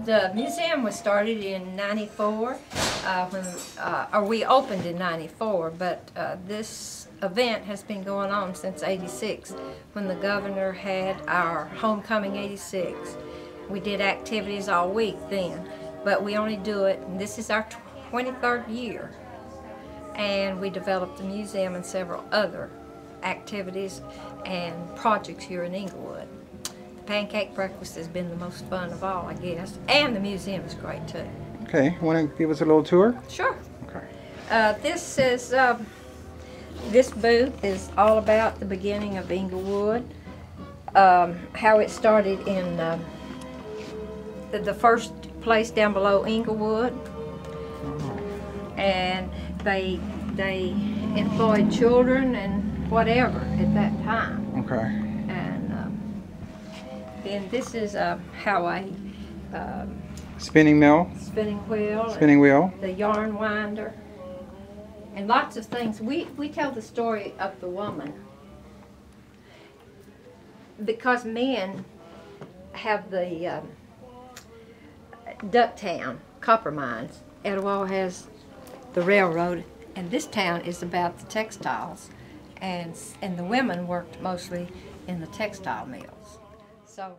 The museum was started in 94, uh, when, uh, or we opened in 94, but uh, this event has been going on since 86, when the governor had our homecoming 86. We did activities all week then, but we only do it, and this is our 23rd year. And we developed the museum and several other activities and projects here in Englewood. Pancake breakfast has been the most fun of all, I guess, and the museum is great too. Okay, want to give us a little tour? Sure. Okay. Uh, this is, um, this booth is all about the beginning of Englewood, um, how it started in um, the, the first place down below Englewood, and they they employed children and whatever at that time. Okay. And then this is uh, how I... um, Spinning mill, spinning wheel. spinning wheel. the yarn winder, and lots of things. We, we tell the story of the woman because men have the um, Ducktown copper mines. Etowah has the railroad, and this town is about the textiles, and and the women worked mostly in the textile mills. So,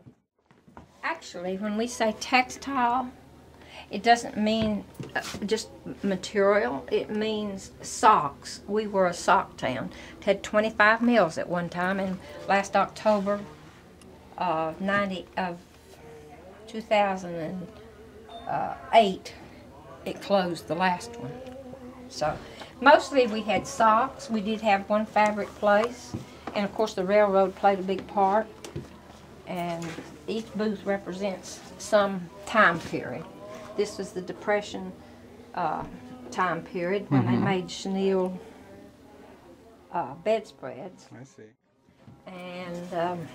actually, when we say textile, it doesn't mean uh, just material. It means socks. We were a sock town. It had 25 mills at one time, and last October of 90 of 2008, it closed the last one. So mostly we had socks. We did have one fabric place, and of course the railroad played a big part. And each booth represents some time period. This was the Depression uh, time period when they made chenille uh, bedspreads I see. and um,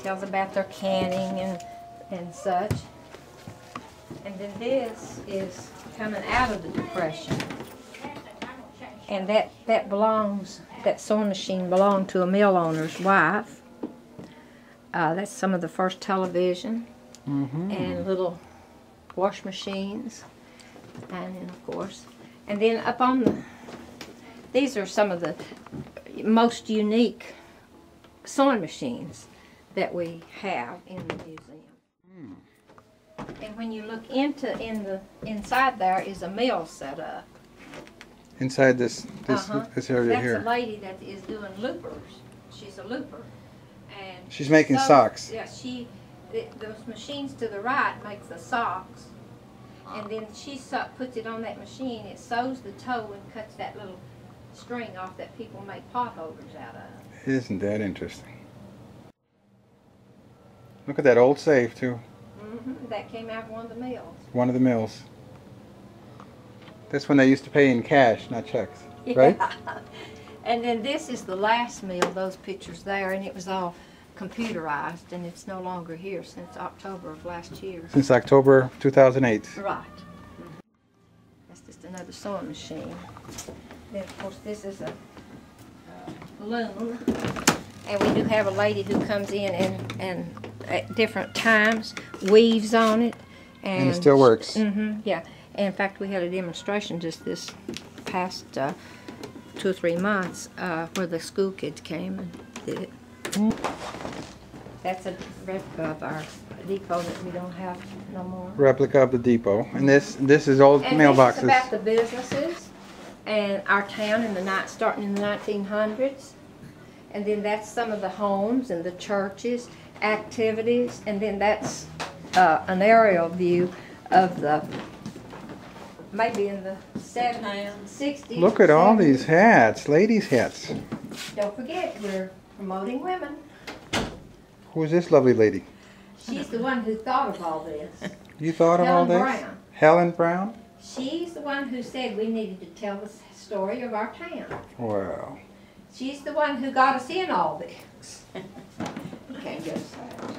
tells about their canning and, and such. And then this is coming out of the Depression. And that, that belongs, that sewing machine belonged to a mill owner's wife. Uh, that's some of the first television Mm-hmm. and little wash machines. And then, of course, and then up on the, these are some of the most unique sewing machines that we have in the museum. And when you look into in the inside there is a mill set up. Inside this this Uh-huh. this area That's here. a lady that is doing loopers. She's a looper, and She's making sews- socks. Yeah, she th those machines to the right makes the socks, and then she puts it on that machine. It sews the toe and cuts that little string off that people make pot holders out of. Isn't that interesting? Look at that old safe too. hmm That came out of one of the mills. One of the mills. That's when they used to pay in cash, not checks. Right? And then this is the last meal, those pictures there, and it was all computerized, and it's no longer here since October of last year. Since October 2008. Right. That's just another sewing machine. Then, of course, this is a uh, loom. And we do have a lady who comes in and, and at different times weaves on it. And, And it still works. Mm-hmm, yeah. And in fact, we had a demonstration just this past uh, two or three months uh, where the school kids came and did it. That's a replica of our depot that we don't have no more. Replica of the depot. And this this is old And this is mailboxes. about the businesses and our town in the night, starting in the 1900s. And then that's some of the homes and the churches, activities, and then that's uh, an aerial view of the, maybe in the 70s, 60s. Look at all these hats, ladies' hats. Don't forget, we're promoting women. Who's this lovely lady? She's the one who thought of all this. You thought of all Helen this? Brown. Helen Brown? She's the one who said we needed to tell the story of our town. Wow. She's the one who got us in all this. You can't get us out.